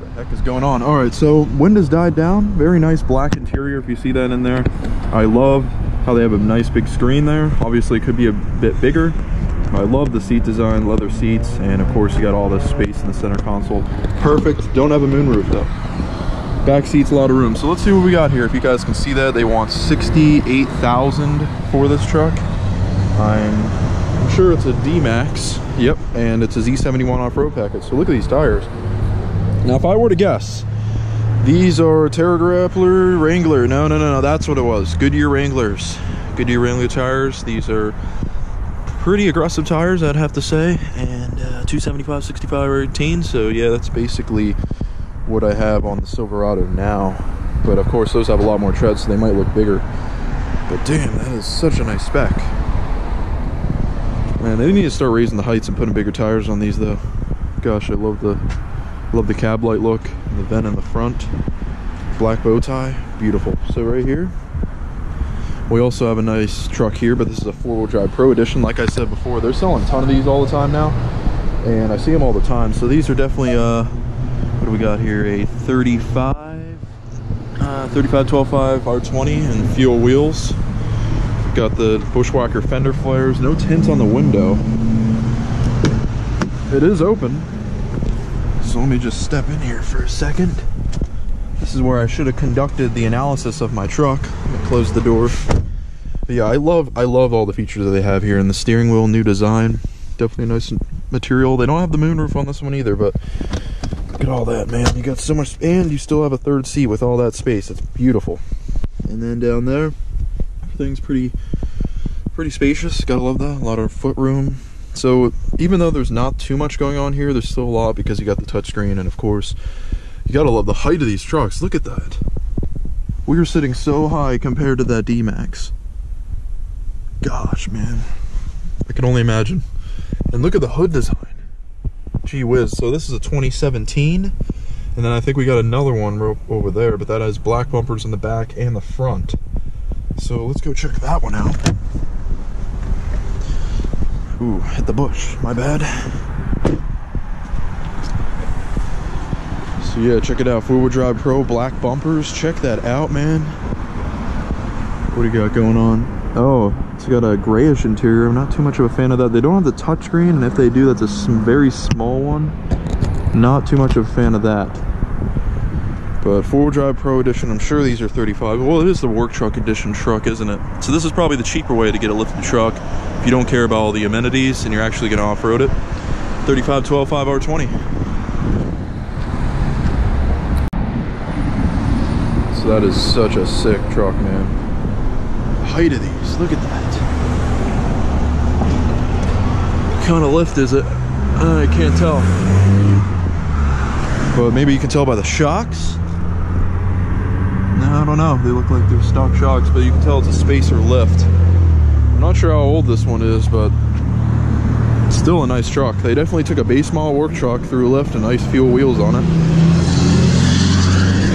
the heck is going on? All right, so wind has died down. Very nice black interior, if you see that in there. I love how they have a nice big screen there. Obviously, it could be a bit bigger. I love the seat design, leather seats, and of course you got all this space in the center console. Perfect. Don't have a moonroof though. Back seats, a lot of room. So let's see what we got here. If you guys can see that, they want 68,000 for this truck. I'm sure it's a D-Max. Yep, and it's a Z71 off-road package. So look at these tires. Now, if I were to guess, these are Terra Grappler Wrangler. No, no, no, no, that's what it was. Goodyear Wranglers. Goodyear Wrangler tires. These are pretty aggressive tires, I'd have to say. And uh, 275, 65 or 18. So yeah, that's basically what I have on the Silverado now. But of course, those have a lot more tread, so they might look bigger. But damn, that is such a nice spec. Man, they need to start raising the heights and putting bigger tires on these, though. Gosh, I love the love the cab light look, the vent in the front, black bow tie, beautiful. So right here, we also have a nice truck here, but this is a four-wheel drive Pro Edition. Like I said before, they're selling a ton of these all the time now, and I see them all the time. So these are definitely uh, what do we got here? A 35, uh, 35 12.5 R20 and fuel wheels. Got the Bushwhacker fender flares. No tint on the window. It is open. So let me just step in here for a second. This is where I should have conducted the analysis of my truck. close the door. But yeah, I love I love all the features that they have here in the steering wheel, new design. Definitely nice material. They don't have the moonroof on this one either, but look at all that, man. You got so much, and you still have a third seat with all that space. It's beautiful. And then down there, everything's pretty pretty spacious. Gotta love that. A lot of foot room. So even though there's not too much going on here, there's still a lot because you got the touchscreen and of course you gotta love the height of these trucks. Look at that. We are sitting so high compared to that D-Max. Gosh, man. I can only imagine. And look at the hood design. Gee whiz. So this is a 2017. And then I think we got another one over there, but that has black bumpers in the back and the front. So let's go check that one out. Ooh, hit the bush. My bad. So yeah, check it out. Four-wheel drive pro, black bumpers. Check that out, man. What do you got going on? Oh, it's got a grayish interior. I'm not too much of a fan of that. They don't have the touchscreen, and if they do, that's a very small one. Not too much of a fan of that. But four-wheel drive Pro Edition, I'm sure these are 35. Well, it is the work truck edition truck, isn't it? So this is probably the cheaper way to get a lifted truck if you don't care about all the amenities and you're actually going to off-road it. 35 12 5 R20. So that is such a sick truck, man height of these. Look at that. What kind of lift is it? I can't tell. But maybe you can tell by the shocks. I don't know. They look like they're stock shocks, but you can tell it's a spacer lift. I'm not sure how old this one is, but it's still a nice truck. They definitely took a base model work truck through lift and nice fuel wheels on it.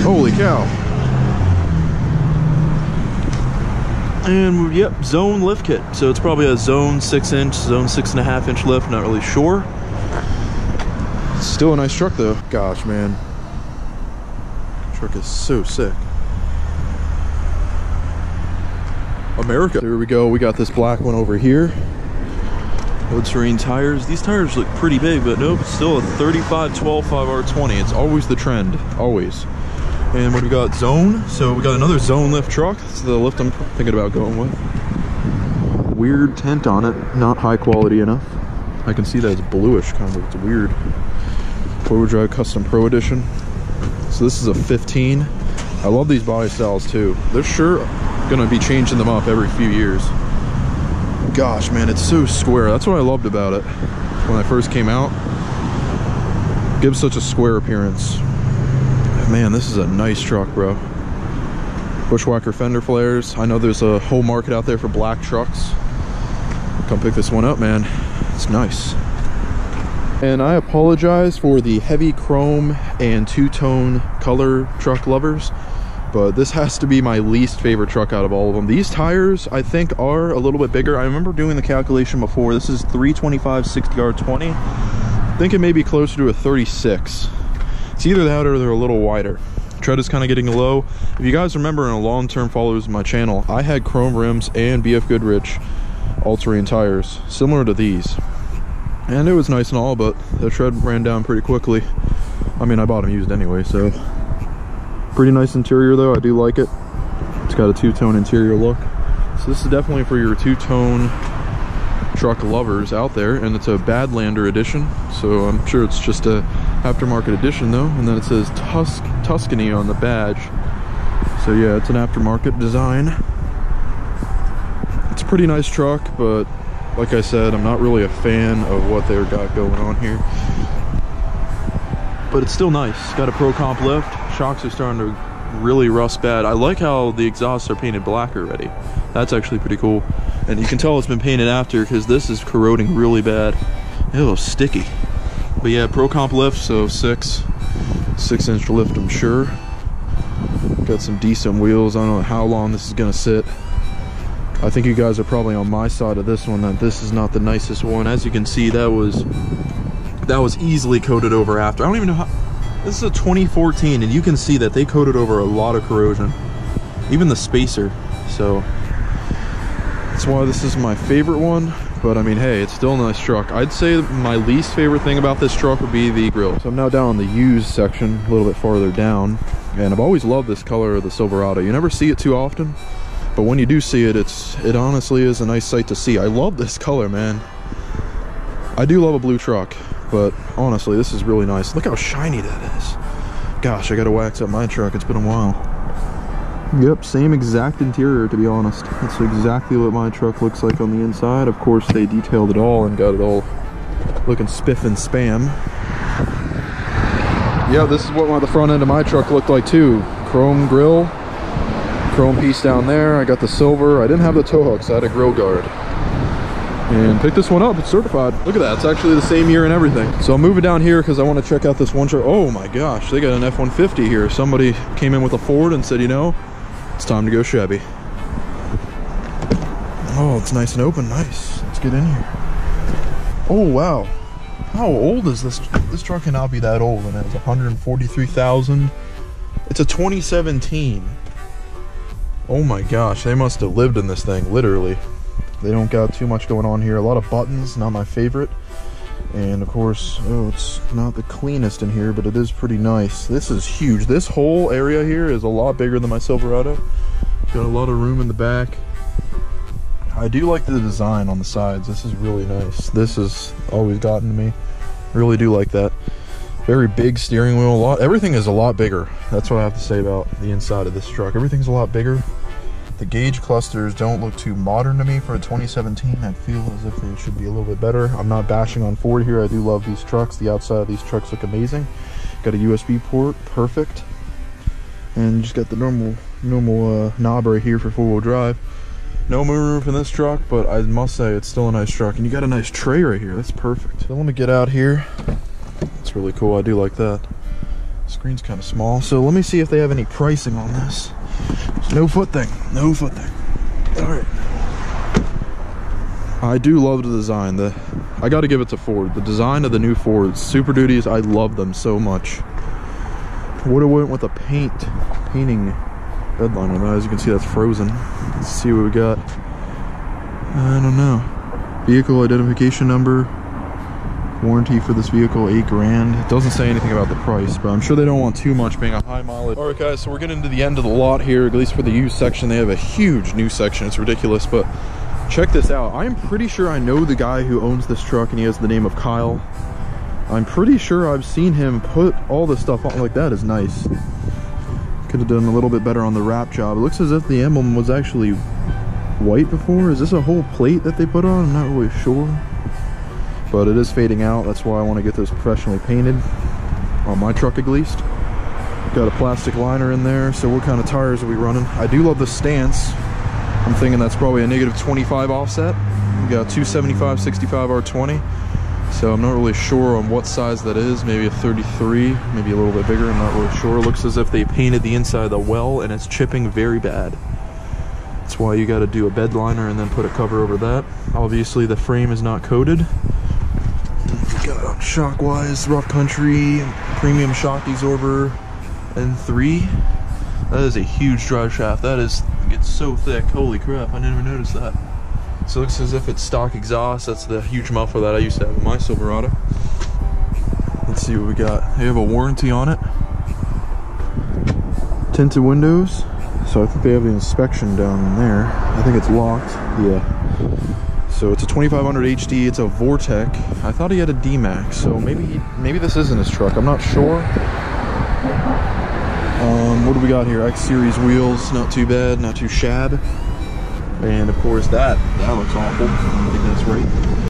Holy cow. And yep, zone lift kit. So it's probably a zone six inch, zone six and a half inch lift, not really sure. Still a nice truck though. Gosh, man. Truck is so sick. America. There we go. We got this black one over here. Wood Terrain tires. These tires look pretty big, but nope, still a 35 12 5 R20. It's always the trend. Always. And what we got? Zone. So we got another Zone lift truck. It's the lift I'm thinking about going with. Weird tent on it. Not high quality enough. I can see that it's bluish kind of. It's weird. Four-wheel drive custom pro edition. So this is a 15. I love these body styles too. They're sure gonna be changing them up every few years. Gosh, man, it's so square. That's what I loved about it when I first came out. Gives such a square appearance. Man, this is a nice truck, bro. Bushwhacker fender flares. I know there's a whole market out there for black trucks. Come pick this one up, man. It's nice. And I apologize for the heavy chrome and two-tone color truck lovers, but this has to be my least favorite truck out of all of them. These tires, I think, are a little bit bigger. I remember doing the calculation before. This is 325 60 R20. I think it may be closer to a 36. It's either that or they're a little wider. Tread is kind of getting low. If you guys remember in a long-term followers of my channel, I had chrome rims and BF Goodrich all-terrain tires, similar to these. And it was nice and all, but the tread ran down pretty quickly. I mean, I bought them used anyway, so. Pretty nice interior though, I do like it. It's got a two-tone interior look. So this is definitely for your two-tone truck lovers out there and it's a Badlander edition. So I'm sure it's just a aftermarket edition though. And then it says Tus Tuscany on the badge. So yeah it's an aftermarket design. It's a pretty nice truck but like I said I'm not really a fan of what they've got going on here. But it's still nice. Got a pro comp lift shocks are starting to really rust bad I like how the exhausts are painted black already that's actually pretty cool and you can tell it's been painted after because this is corroding really bad. Ew, sticky. But yeah, Pro Comp lift, so six, six inch lift, I'm sure. Got some decent wheels. I don't know how long this is gonna sit. I think you guys are probably on my side of this one that this is not the nicest one. As you can see, that was that was easily coated over after. I don't even know how this is a 2014 and you can see that they coated over a lot of corrosion. Even the spacer. So that's why this is my favorite one. But I mean, hey, it's still a nice truck. I'd say my least favorite thing about this truck would be the grill. So I'm now down on the used section, a little bit farther down. And I've always loved this color of the Silverado. You never see it too often. But when you do see it, it's it honestly is a nice sight to see. I love this color, man. I do love a blue truck, but honestly, this is really nice. Look how shiny that is. Gosh, I gotta wax up my truck. It's been a while. Yep, same exact interior to be honest. That's exactly what my truck looks like on the inside. Of course, they detailed it all and got it all looking spiff and spam. Yeah, this is what the front end of my truck looked like too. Chrome grill, chrome piece down there. I got the silver. I didn't have the tow hooks. I had a grill guard. And pick this one up. It's certified. Look at that. It's actually the same year and everything. So I'm moving down here because I want to check out this one truck. Oh my gosh, they got an F-150 here. Somebody came in with a Ford and said, you know, it's time to go Chevy. Oh, it's nice and open. Nice. Let's get in here. Oh, wow. How old is this? This truck cannot be that old. And it's 143,000. It's a 2017. Oh my gosh, they must have lived in this thing, literally. They don't got too much going on here. A lot of buttons, not my favorite. And of course, oh, it's not the cleanest in here, but it is pretty nice. This is huge. This whole area here is a lot bigger than my Silverado. Got a lot of room in the back. I do like the design on the sides. This is really nice. This has always gotten to me. Really do like that. Very big steering wheel. A lot. Everything is a lot bigger. That's what I have to say about the inside of this truck. Everything's a lot bigger. The gauge clusters don't look too modern to me for a 2017. I feel as if they should be a little bit better. I'm not bashing on Ford here. I do love these trucks. The outside of these trucks look amazing. Got a USB port, perfect. And just got the normal normal uh, knob right here for four-wheel drive. No moonroof in this truck, but I must say it's still a nice truck. And you got a nice tray right here. That's perfect. So let me get out here. It's really cool. I do like that. Screen's kind of small. So let me see if they have any pricing on this. No foot thing. No foot thing. All right. I do love the design. The I got to give it to Ford. The design of the new Fords, Super Duties, I love them so much. Would have went with a paint painting bedliner. As you can see, that's frozen. Let's see what we got. I don't know. Vehicle identification number, warranty for this vehicle eight grand. It doesn't say anything about the price but i'm sure they don't want too much being a high mileage. All right guys so we're getting to the end of the lot here at least for the used section. They have a huge new section. It's ridiculous but check this out. I'm pretty sure i know the guy who owns this truck and he has the name of kyle. I'm pretty sure i've seen him put all this stuff on. Like that is nice. Could have done a little bit better on the wrap job. It looks as if the emblem was actually white before. Is this a whole plate that they put on? I'm not really sure but it is fading out. That's why I want to get this professionally painted on my truck at least. Got a plastic liner in there. So what kind of tires are we running? I do love the stance. I'm thinking that's probably a negative 25 offset. We got 275 65 R20. So I'm not really sure on what size that is. Maybe a 33, maybe a little bit bigger. I'm not really sure. Looks as if they painted the inside of the well and it's chipping very bad. That's why you got to do a bed liner and then put a cover over that. Obviously the frame is not coated Shockwise Rough Country Premium Shock Absorber N3. That is a huge drive shaft. That is it's so thick. Holy crap! I didn't even notice that. So it looks as if it's stock exhaust. That's the huge muffler that I used to have in my Silverado. Let's see what we got. They have a warranty on it. Tinted windows. So I think they have the inspection down there. I think it's locked. Yeah. So it's a 2500 HD. It's a Vortec. I thought he had a D-Max. So maybe maybe this isn't his truck. I'm not sure. Um, what do we got here? X Series wheels. Not too bad. Not too shad. And of course that that looks awful. I think that's right.